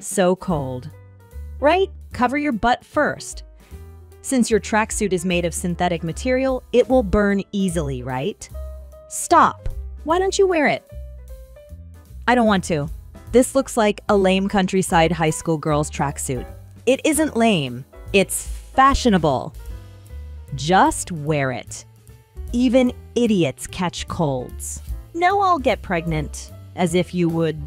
So cold. Right? Cover your butt first. Since your tracksuit is made of synthetic material, it will burn easily, right? Stop. Why don't you wear it? I don't want to. This looks like a lame countryside high school girl's tracksuit. It isn't lame. It's fashionable. Just wear it. Even idiots catch colds. No, I'll get pregnant, as if you would